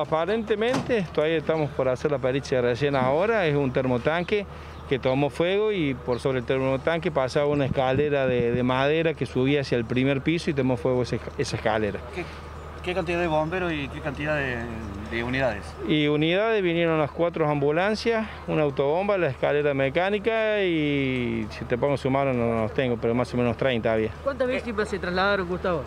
Aparentemente, todavía estamos por hacer la pericia recién ahora, es un termotanque que tomó fuego y por sobre el termotanque pasaba una escalera de, madera que subía hacia el primer piso y tomó fuego esa, escalera. ¿Qué, cantidad de bomberos y qué cantidad de, unidades? Y unidades vinieron las cuatro ambulancias, una autobomba, la escalera mecánica y si te pongo sumar no los tengo, pero más o menos 30 había. ¿Cuántas víctimas se trasladaron, Gustavo?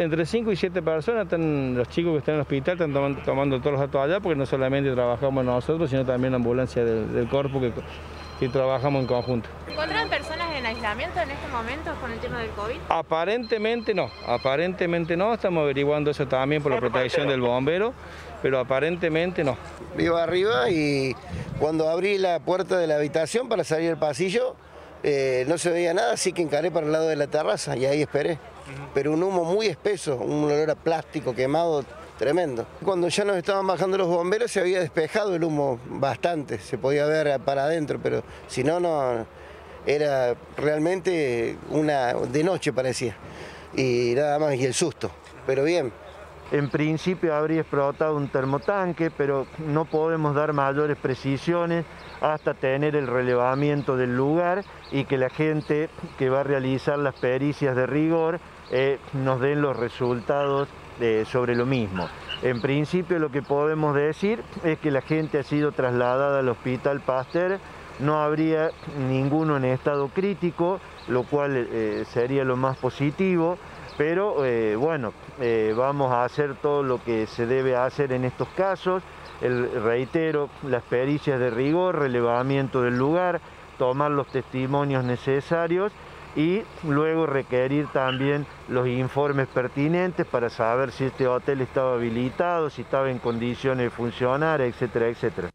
Entre 5 y 7 personas, están, los chicos que están en el hospital están tomando, todos los datos allá porque no solamente trabajamos nosotros, sino también la ambulancia del, del cuerpo que trabajamos en conjunto. ¿Encontraron personas en aislamiento en este momento con el tema del COVID? Aparentemente no, aparentemente no, estamos averiguando eso también por la protección del bombero, pero aparentemente no. Vivo arriba y cuando abrí la puerta de la habitación para salir al pasillo, eh, no se veía nada, así que encaré para el lado de la terraza y ahí esperé. Pero un humo muy espeso, un olor a plástico quemado tremendo. Cuando ya nos estaban bajando los bomberos se había despejado el humo bastante, se podía ver para adentro, pero si no, no, era realmente una de noche parecía. Y nada más, y el susto, pero bien. En principio habría explotado un termotanque, pero no podemos dar mayores precisiones hasta tener el relevamiento del lugar y que la gente que va a realizar las pericias de rigor eh, nos den los resultados sobre lo mismo. En principio lo que podemos decir es que la gente ha sido trasladada al Hospital Pasteur, no habría ninguno en estado crítico, lo cual eh, sería lo más positivo, pero eh, bueno, eh, vamos a hacer todo lo que se debe hacer en estos casos, el, reitero, las pericias de rigor, relevamiento del lugar, tomar los testimonios necesarios y luego requerir también los informes pertinentes para saber si este hotel estaba habilitado, si estaba en condiciones de funcionar, etcétera, etcétera.